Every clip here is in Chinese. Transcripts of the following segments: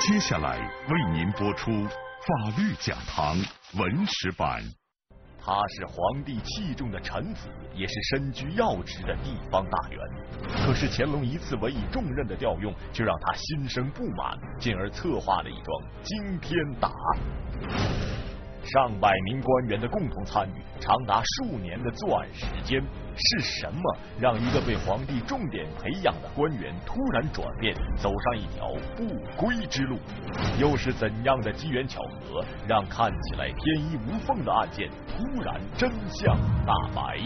接下来为您播出法律讲堂文史版。他是皇帝器重的臣子，也是身居要职的地方大员。可是乾隆一次委以重任的调用，却让他心生不满，进而策划了一桩惊天大案。上百名官员的共同参与，长达数年的作案时间，是什么让一个被皇帝重点培养的官员突然转变，走上一条不归之路？又是怎样的机缘巧合，让看起来天衣无缝的案件突然真相大白？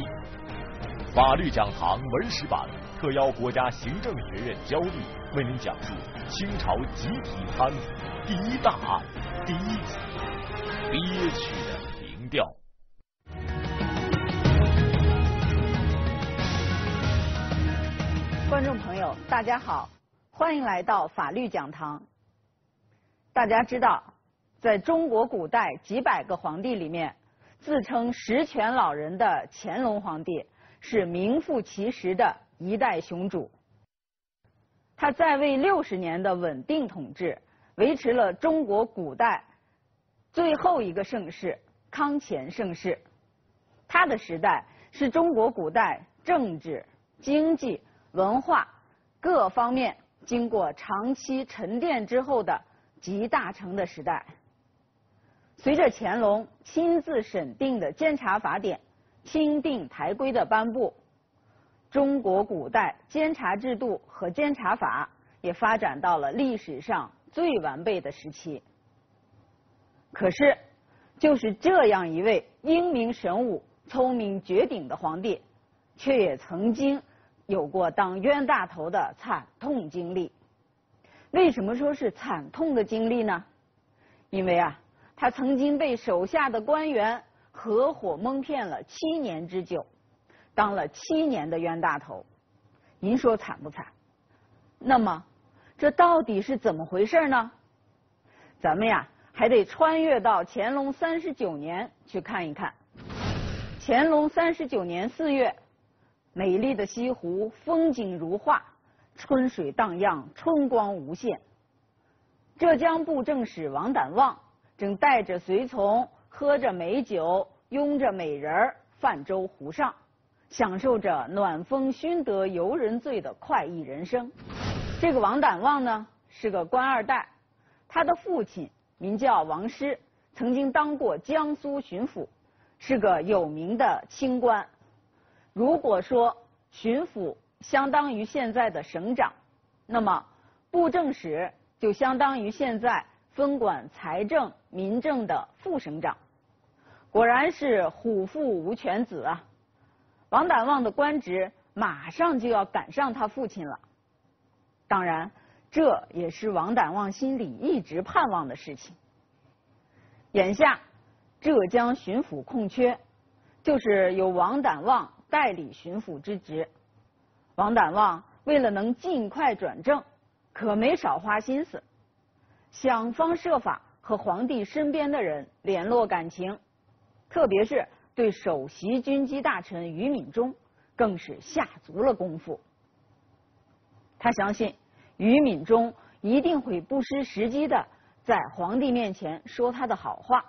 法律讲堂文史版特邀国家行政学院焦虑为您讲述清朝集体贪腐第一大案第一集。憋屈的平调。观众朋友，大家好，欢迎来到法律讲堂。大家知道，在中国古代几百个皇帝里面，自称十全老人的乾隆皇帝是名副其实的一代雄主。他在位六十年的稳定统治，维持了中国古代。最后一个盛世康乾盛世，他的时代是中国古代政治、经济、文化各方面经过长期沉淀之后的集大成的时代。随着乾隆亲自审定的监察法典、钦定台规的颁布，中国古代监察制度和监察法也发展到了历史上最完备的时期。可是，就是这样一位英明神武、聪明绝顶的皇帝，却也曾经有过当冤大头的惨痛经历。为什么说是惨痛的经历呢？因为啊，他曾经被手下的官员合伙蒙骗了七年之久，当了七年的冤大头。您说惨不惨？那么，这到底是怎么回事呢？咱们呀。还得穿越到乾隆三十九年去看一看。乾隆三十九年四月，美丽的西湖风景如画，春水荡漾，春光无限。浙江布政使王胆望正带着随从，喝着美酒，拥着美人儿，泛舟湖上，享受着暖风熏得游人醉的快意人生。这个王胆望呢，是个官二代，他的父亲。名叫王师，曾经当过江苏巡抚，是个有名的清官。如果说巡抚相当于现在的省长，那么布政使就相当于现在分管财政、民政的副省长。果然是虎父无犬子啊！王胆望的官职马上就要赶上他父亲了。当然。这也是王胆望心里一直盼望的事情。眼下浙江巡抚空缺，就是由王胆望代理巡抚之职。王胆望为了能尽快转正，可没少花心思，想方设法和皇帝身边的人联络感情，特别是对首席军机大臣于敏中，更是下足了功夫。他相信。于敏中一定会不失时机的在皇帝面前说他的好话。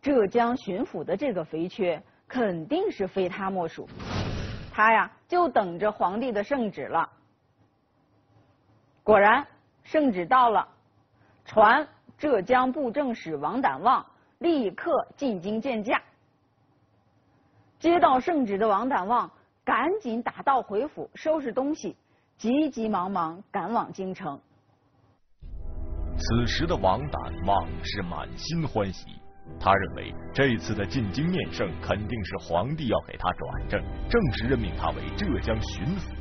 浙江巡抚的这个肥缺肯定是非他莫属，他呀就等着皇帝的圣旨了。果然，圣旨到了，传浙江布政使王胆望立刻进京见驾。接到圣旨的王胆望赶紧打道回府，收拾东西。急急忙忙赶往京城。此时的王胆望是满心欢喜，他认为这次的进京面圣肯定是皇帝要给他转正，正式任命他为浙江巡抚。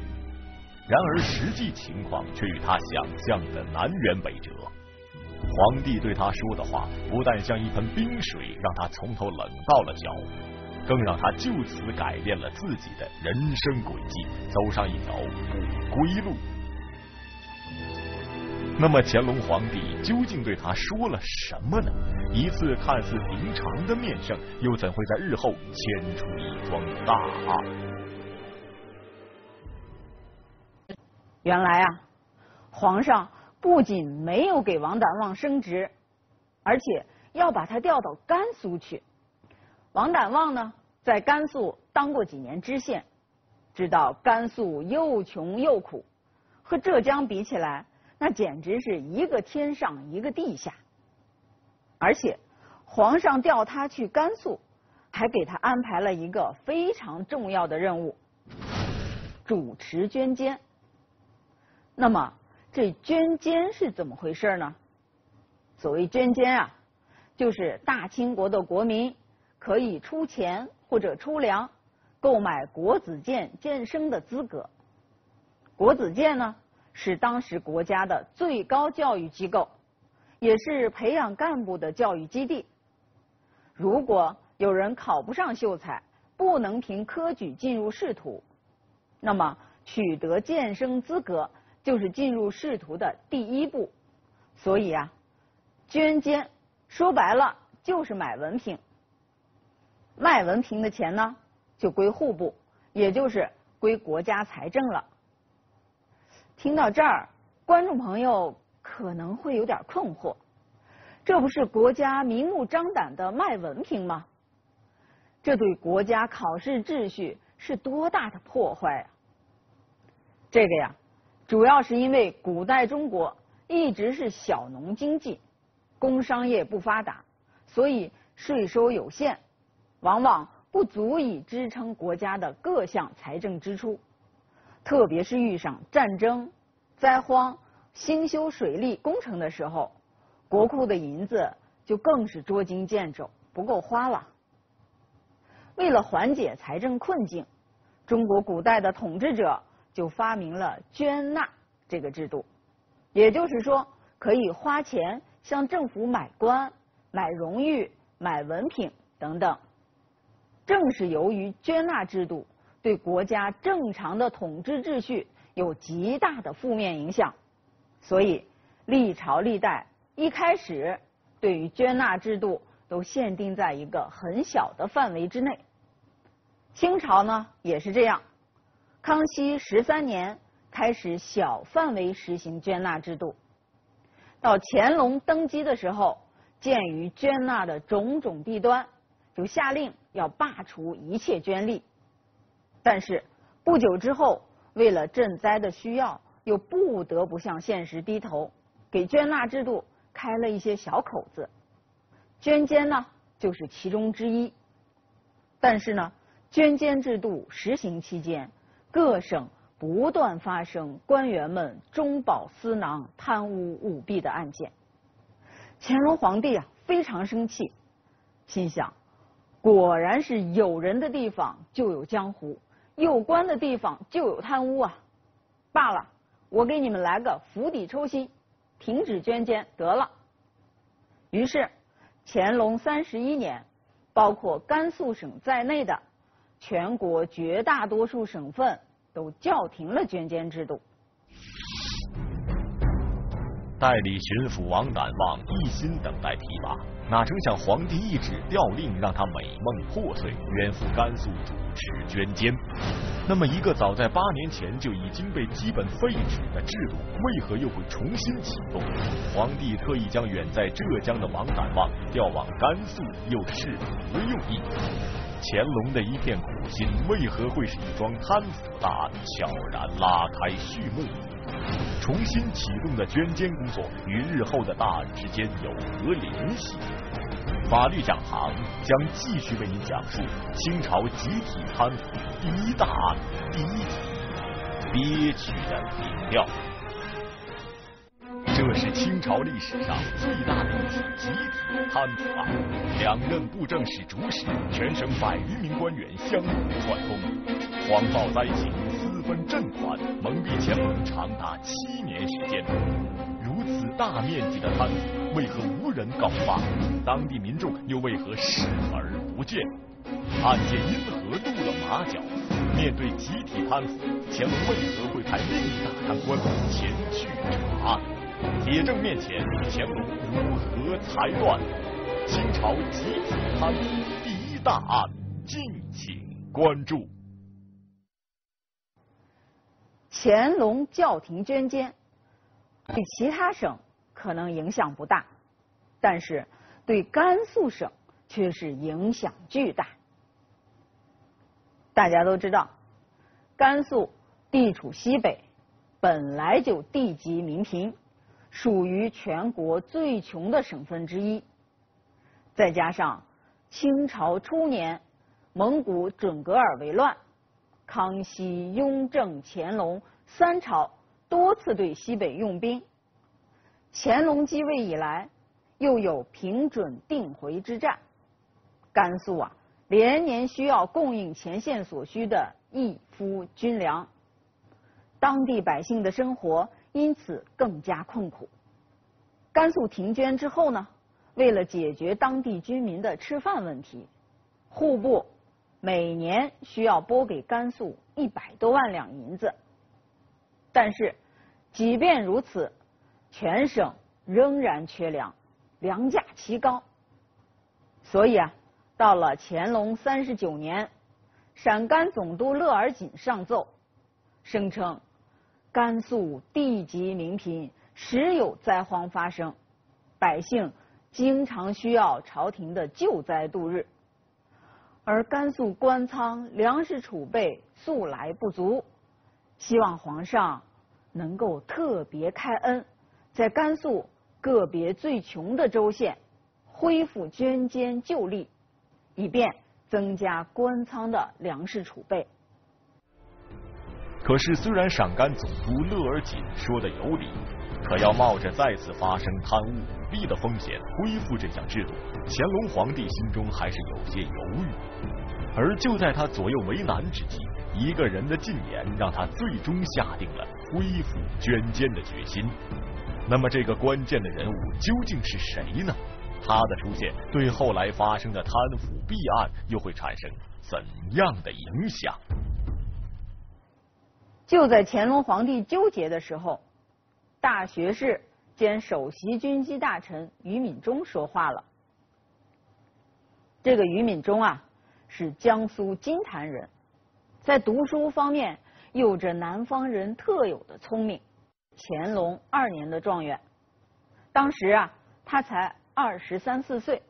然而实际情况却与他想象的南辕北辙。皇帝对他说的话，不但像一盆冰水，让他从头冷到了脚。更让他就此改变了自己的人生轨迹，走上一条不归路。那么乾隆皇帝究竟对他说了什么呢？一次看似平常的面圣，又怎会在日后牵出一桩大案？原来啊，皇上不仅没有给王胆旺升职，而且要把他调到甘肃去。王胆旺呢，在甘肃当过几年知县，知道甘肃又穷又苦，和浙江比起来，那简直是一个天上一个地下。而且，皇上调他去甘肃，还给他安排了一个非常重要的任务——主持捐监。那么，这捐监是怎么回事呢？所谓捐监啊，就是大清国的国民可以出钱或者出粮购买国子监监生的资格。国子监呢，是当时国家的最高教育机构，也是培养干部的教育基地。如果有人考不上秀才，不能凭科举进入仕途，那么取得监生资格。就是进入仕途的第一步，所以啊，捐监说白了就是买文凭，卖文凭的钱呢就归户部，也就是归国家财政了。听到这儿，观众朋友可能会有点困惑，这不是国家明目张胆的卖文凭吗？这对国家考试秩序是多大的破坏啊！这个呀。主要是因为古代中国一直是小农经济，工商业不发达，所以税收有限，往往不足以支撑国家的各项财政支出。特别是遇上战争、灾荒、兴修水利工程的时候，国库的银子就更是捉襟见肘，不够花了。为了缓解财政困境，中国古代的统治者。就发明了捐纳这个制度，也就是说，可以花钱向政府买官、买荣誉、买文凭等等。正是由于捐纳制度对国家正常的统治秩序有极大的负面影响，所以历朝历代一开始对于捐纳制度都限定在一个很小的范围之内。清朝呢也是这样。康熙十三年开始小范围实行捐纳制度，到乾隆登基的时候，鉴于捐纳的种种弊端，就下令要罢除一切捐吏。但是不久之后，为了赈灾的需要，又不得不向现实低头，给捐纳制度开了一些小口子，捐监呢就是其中之一。但是呢，捐监制度实行期间，各省不断发生官员们中饱私囊、贪污舞弊的案件。乾隆皇帝啊非常生气，心想：果然是有人的地方就有江湖，有官的地方就有贪污啊！罢了，我给你们来个釜底抽薪，停止捐监得了。于是，乾隆三十一年，包括甘肃省在内的。全国绝大多数省份都叫停了捐监制度。代理巡抚王胆旺一心等待提拔，哪成想皇帝一纸调令，让他美梦破碎，远赴甘肃主持捐监。那么，一个早在八年前就已经被基本废止的制度，为何又会重新启动？皇帝特意将远在浙江的王敢望调往甘肃，又是何用意？乾隆的一片苦心，为何会是一桩贪腐大案悄然拉开序幕？重新启动的捐监工作与日后的大案之间有何联系？法律讲堂将继续为您讲述清朝集体贪腐第一大案第一集：憋屈的领料。是清朝历史上最大的一起集体贪腐案，两任布政使主使，全省百余名官员相互串通，谎报灾情，私分赈款，蒙蔽乾隆长达七年时间。如此大面积的贪腐，为何无人告发？当地民众又为何视而不见？案件因何露了马脚？面对集体贪腐，乾隆为何会派另一大贪官前去查案？铁证面前，乾隆如何裁断？清朝集体贪腐第一大案，敬请关注。乾隆教廷捐监，对其他省可能影响不大，但是对甘肃省却是影响巨大。大家都知道，甘肃地处西北，本来就地级民贫，属于全国最穷的省份之一。再加上清朝初年蒙古准噶尔为乱，康熙、雍正、乾隆三朝多次对西北用兵，乾隆继位以来又有平准定回之战，甘肃啊。连年需要供应前线所需的一夫军粮，当地百姓的生活因此更加困苦。甘肃停捐之后呢，为了解决当地居民的吃饭问题，户部每年需要拨给甘肃一百多万两银子。但是，即便如此，全省仍然缺粮，粮价奇高。所以啊。到了乾隆三十九年，陕甘总督乐尔锦上奏，声称甘肃地级民贫，时有灾荒发生，百姓经常需要朝廷的救灾度日，而甘肃官仓粮食储备素来不足，希望皇上能够特别开恩，在甘肃个别最穷的州县恢复捐监旧例。以便增加官仓的粮食储备。可是，虽然陕甘总督乐尔锦说的有理，可要冒着再次发生贪污舞弊的风险恢复这项制度，乾隆皇帝心中还是有些犹豫。而就在他左右为难之际，一个人的进言让他最终下定了恢复捐监的决心。那么，这个关键的人物究竟是谁呢？他的出现对后来发生的贪腐弊案又会产生怎样的影响？就在乾隆皇帝纠结的时候，大学士兼首席军机大臣于敏中说话了。这个于敏中啊，是江苏金坛人，在读书方面有着南方人特有的聪明，乾隆二年的状元。当时啊，他才。二十三四岁，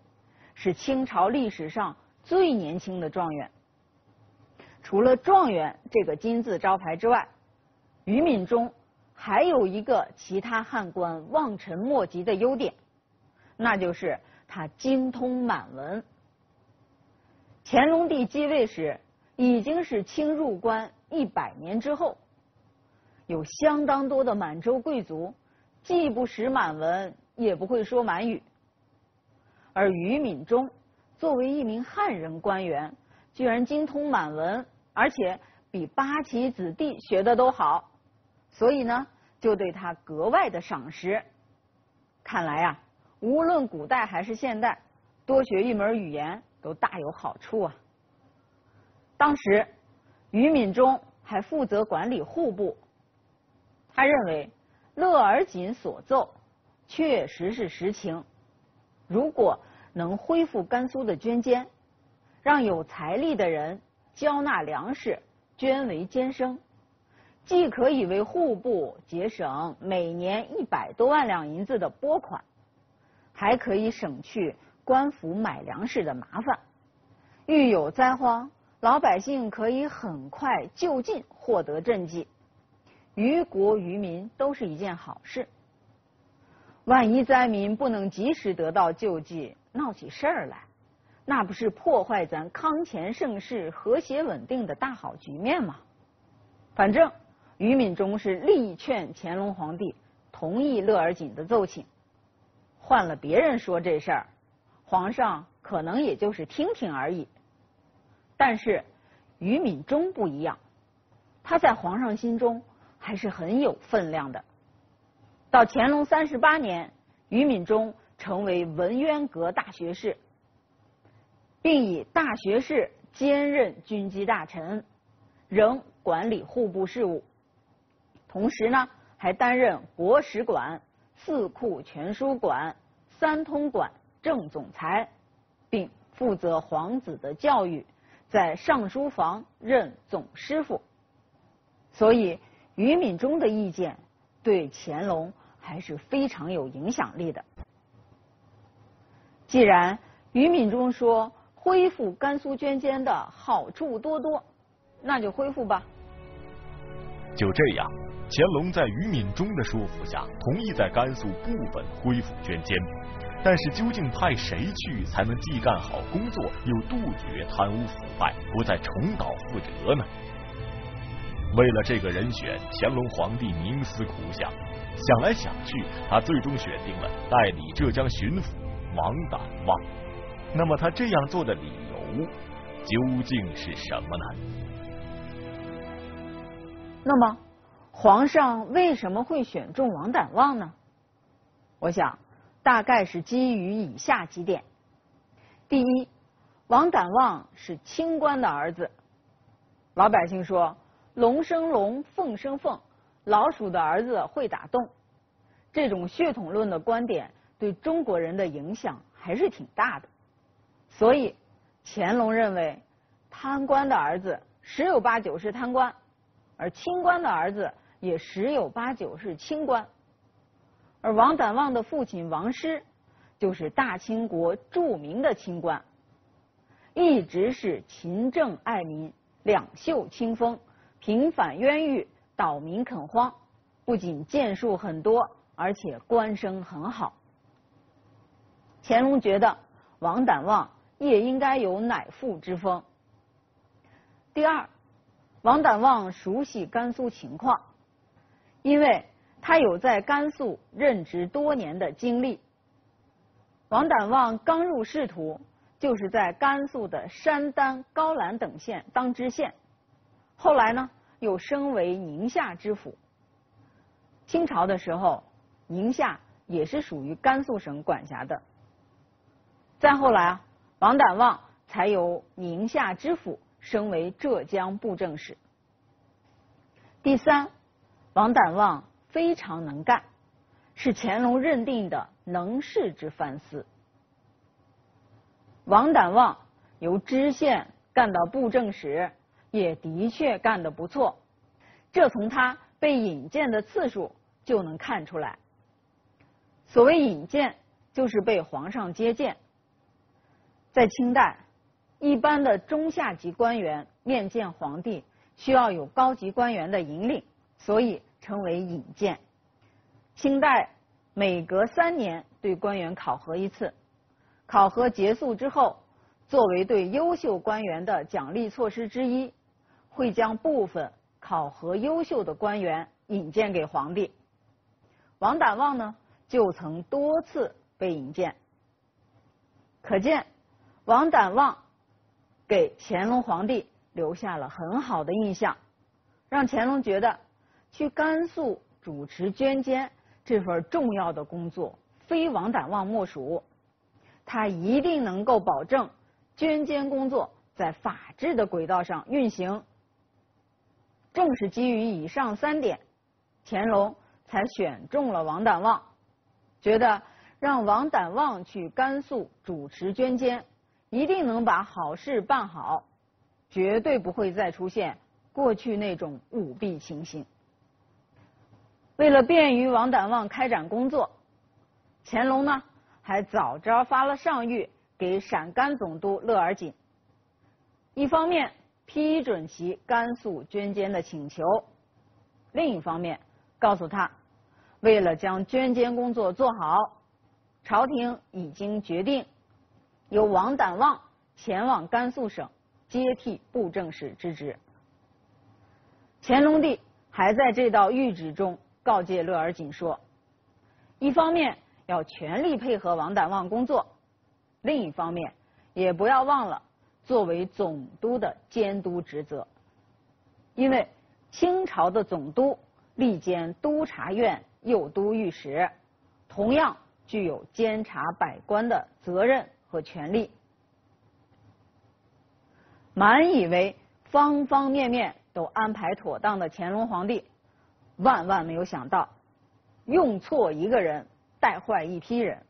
是清朝历史上最年轻的状元。除了状元这个金字招牌之外，于敏中还有一个其他汉官望尘莫及的优点，那就是他精通满文。乾隆帝继位时已经是清入关一百年之后，有相当多的满洲贵族既不识满文，也不会说满语。而于敏中作为一名汉人官员，居然精通满文，而且比八旗子弟学的都好，所以呢，就对他格外的赏识。看来啊，无论古代还是现代，多学一门语言都大有好处啊。当时，于敏中还负责管理户部，他认为乐尔锦所奏确实是实情，如果。能恢复甘肃的捐监，让有财力的人交纳粮食，捐为监生，既可以为户部节省每年一百多万两银子的拨款，还可以省去官府买粮食的麻烦。遇有灾荒，老百姓可以很快就近获得赈济，于国于民都是一件好事。万一灾民不能及时得到救济，闹起事儿来，那不是破坏咱康乾盛世和谐稳定的大好局面吗？反正于敏中是力劝乾隆皇帝同意乐尔锦的奏请。换了别人说这事儿，皇上可能也就是听听而已。但是于敏中不一样，他在皇上心中还是很有分量的。到乾隆三十八年，于敏中。成为文渊阁大学士，并以大学士兼任军机大臣，仍管理户部事务。同时呢，还担任国史馆、四库全书馆、三通馆正总裁，并负责皇子的教育，在尚书房任总师傅。所以，于敏中的意见对乾隆还是非常有影响力的。既然于敏中说恢复甘肃捐监的好处多多，那就恢复吧。就这样，乾隆在于敏中的说服下，同意在甘肃部分恢复捐监。但是，究竟派谁去才能既干好工作，又杜绝贪污腐败，不再重蹈覆辙呢？为了这个人选，乾隆皇帝冥思苦想，想来想去，他最终选定了代理浙江巡抚王胆望。那么，他这样做的理由究竟是什么呢？那么，皇上为什么会选中王胆望呢？我想。大概是基于以下几点：第一，王胆望是清官的儿子。老百姓说“龙生龙，凤生凤”，老鼠的儿子会打洞，这种血统论的观点对中国人的影响还是挺大的。所以，乾隆认为贪官的儿子十有八九是贪官，而清官的儿子也十有八九是清官。而王胆望的父亲王师，就是大清国著名的清官，一直是勤政爱民、两袖清风、平反冤狱、岛民垦荒，不仅建树很多，而且官声很好。乾隆觉得王胆望也应该有乃父之风。第二，王胆望熟悉甘肃情况，因为。他有在甘肃任职多年的经历。王胆望刚入仕途，就是在甘肃的山丹、高兰等县当知县，后来呢又升为宁夏知府。清朝的时候，宁夏也是属于甘肃省管辖的。再后来啊，王胆望才由宁夏知府升为浙江布政使。第三，王胆望。非常能干，是乾隆认定的能事之藩司。王胆望由知县干到布政使，也的确干得不错。这从他被引荐的次数就能看出来。所谓引荐，就是被皇上接见。在清代，一般的中下级官员面见皇帝，需要有高级官员的引领，所以。称为引荐。清代每隔三年对官员考核一次，考核结束之后，作为对优秀官员的奖励措施之一，会将部分考核优秀的官员引荐给皇帝。王胆望呢，就曾多次被引荐，可见王胆望给乾隆皇帝留下了很好的印象，让乾隆觉得。去甘肃主持捐监这份重要的工作，非王胆望莫属。他一定能够保证捐监工作在法治的轨道上运行。正是基于以上三点，乾隆才选中了王胆望，觉得让王胆望去甘肃主持捐监，一定能把好事办好，绝对不会再出现过去那种舞弊情形。为了便于王胆望开展工作，乾隆呢还早朝发了上谕给陕甘总督勒尔锦，一方面批准其甘肃捐监的请求，另一方面告诉他，为了将捐监工作做好，朝廷已经决定由王胆望前往甘肃省接替布政使之职。乾隆帝还在这道谕旨中。告诫勒尔锦说：“一方面要全力配合王胆望工作，另一方面也不要忘了作为总督的监督职责。因为清朝的总督历兼督察院右都御史，同样具有监察百官的责任和权利。满以为方方面面都安排妥当的乾隆皇帝。”万万没有想到，用错一个人，带坏一批人。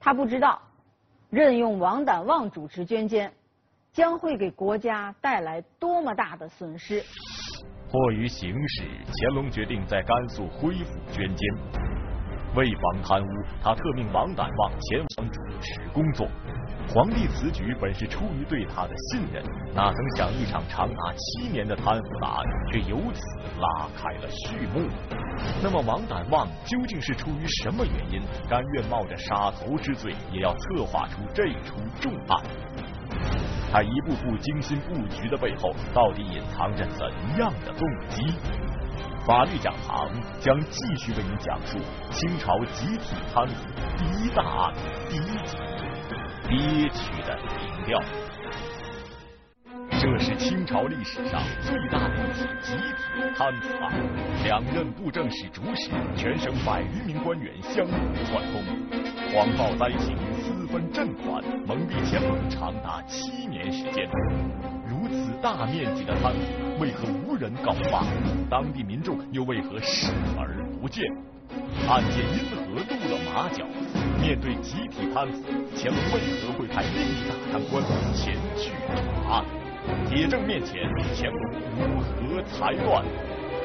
他不知道，任用王胆望主持捐监，将会给国家带来多么大的损失。迫于形势，乾隆决定在甘肃恢复捐监。为防贪污，他特命王胆望前往主持工作。皇帝此举本是出于对他的信任，哪曾想一场长达七年的贪腐大案却由此拉开了序幕。那么王胆旺究竟是出于什么原因，甘愿冒着杀头之罪，也要策划出这出重案？他一步步精心布局的背后，到底隐藏着怎样的动机？法律讲堂将继续为您讲述清朝集体贪腐第一大案第一集。憋屈的民调，这是清朝历史上最大的一起集体贪腐案。两任布政使主使，全省百余名官员相互串通，谎报灾情，私分赈款，蒙蔽乾隆长达七年时间。大面积的贪腐，为何无人告发？当地民众又为何视而不见？案件因何露了马脚？面对集体贪腐，乾隆为何会派另一大贪官前去查案？铁证面前，乾隆如何裁断？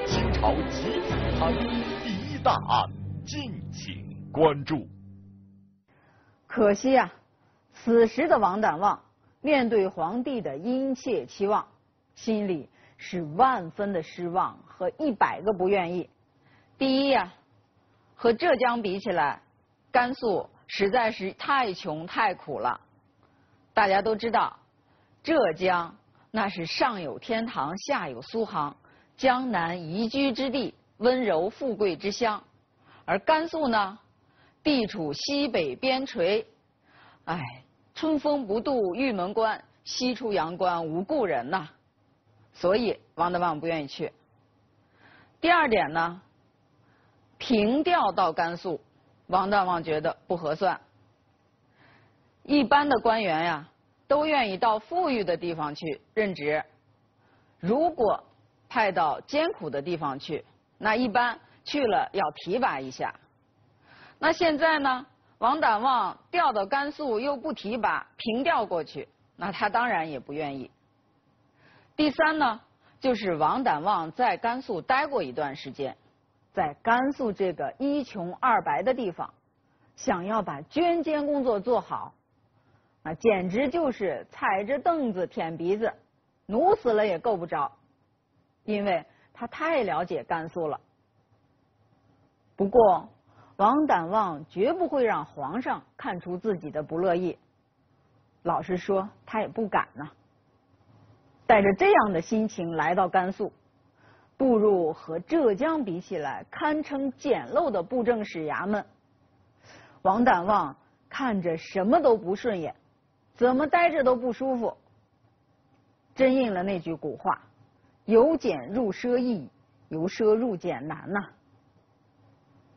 清朝集体贪腐第一大案，敬请关注。可惜啊，此时的王胆旺面对皇帝的殷切期望，心里是万分的失望和一百个不愿意。第一呀。和浙江比起来，甘肃实在是太穷太苦了。大家都知道，浙江那是上有天堂，下有苏杭，江南宜居之地，温柔富贵之乡。而甘肃呢，地处西北边陲，哎，春风不度玉门关，西出阳关无故人呐。所以王德旺不愿意去。第二点呢？平调到甘肃，王大旺觉得不合算。一般的官员呀，都愿意到富裕的地方去任职。如果派到艰苦的地方去，那一般去了要提拔一下。那现在呢，王胆旺调到甘肃又不提拔，平调过去，那他当然也不愿意。第三呢，就是王胆旺在甘肃待过一段时间。在甘肃这个一穷二白的地方，想要把捐监工作做好，那简直就是踩着凳子舔鼻子，努死了也够不着，因为他太了解甘肃了。不过，王胆旺绝不会让皇上看出自己的不乐意，老实说，他也不敢呢。带着这样的心情来到甘肃。步入和浙江比起来堪称简陋的布政使衙门，王胆旺看着什么都不顺眼，怎么待着都不舒服。真应了那句古话：“由俭入奢易，由奢入俭难”呐。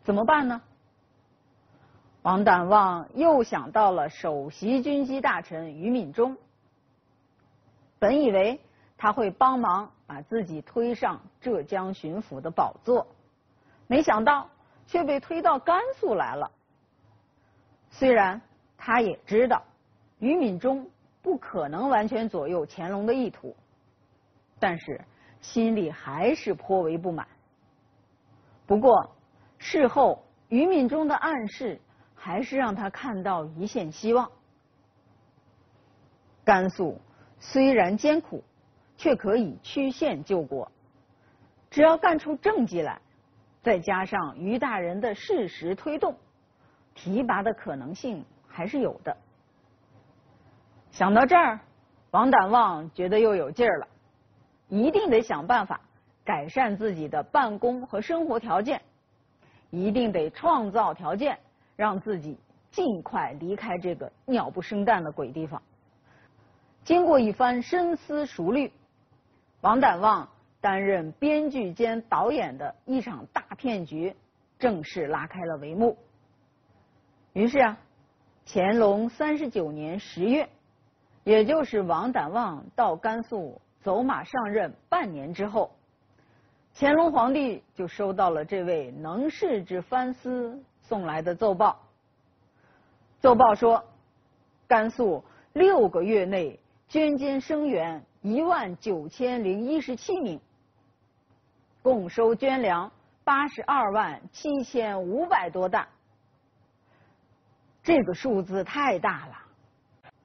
怎么办呢？王胆望又想到了首席军机大臣于敏中，本以为他会帮忙。把自己推上浙江巡抚的宝座，没想到却被推到甘肃来了。虽然他也知道于敏中不可能完全左右乾隆的意图，但是心里还是颇为不满。不过事后于敏中的暗示还是让他看到一线希望。甘肃虽然艰苦。却可以曲线救国，只要干出政绩来，再加上于大人的适时推动，提拔的可能性还是有的。想到这儿，王胆旺觉得又有劲儿了，一定得想办法改善自己的办公和生活条件，一定得创造条件，让自己尽快离开这个鸟不生蛋的鬼地方。经过一番深思熟虑。王胆旺担任编剧兼导演的一场大骗局正式拉开了帷幕。于是啊，乾隆三十九年十月，也就是王胆旺到甘肃走马上任半年之后，乾隆皇帝就收到了这位能事之藩司送来的奏报。奏报说，甘肃六个月内捐监生员。一万九千零一十七名，共收捐粮八十二万七千五百多担。这个数字太大了。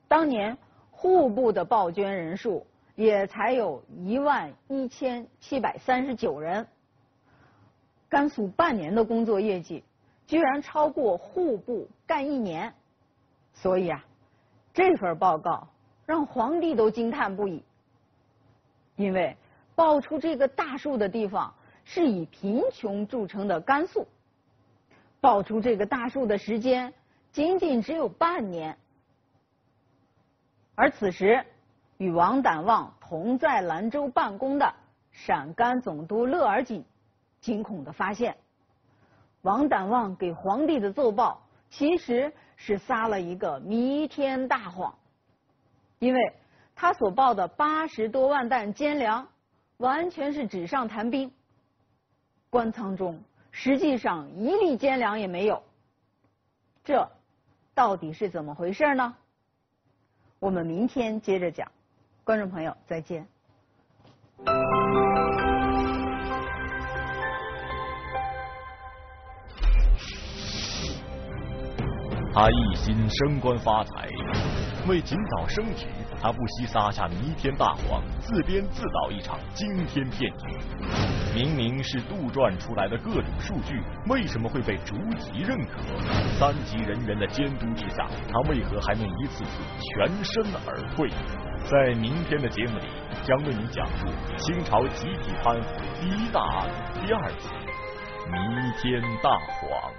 当年户部的报捐人数也才有一万一千七百三十九人。甘肃半年的工作业绩，居然超过户部干一年，所以啊，这份报告让皇帝都惊叹不已。因为报出这个大数的地方是以贫穷著称的甘肃，报出这个大数的时间仅仅只有半年，而此时与王胆望同在兰州办公的陕甘总督乐尔锦。惊恐的发现，王胆望给皇帝的奏报其实是撒了一个弥天大谎，因为他所报的八十多万担坚粮，完全是纸上谈兵，官仓中实际上一粒坚粮也没有。这到底是怎么回事呢？我们明天接着讲，观众朋友再见。他一心升官发财，为尽早升职，他不惜撒下弥天大谎，自编自导一场惊天骗局。明明是杜撰出来的各种数据，为什么会被逐级认可？三级人员的监督之下，他为何还能一次次全身而退？在明天的节目里，将为您讲述清朝集体贪腐第一大案第二集——弥天大谎。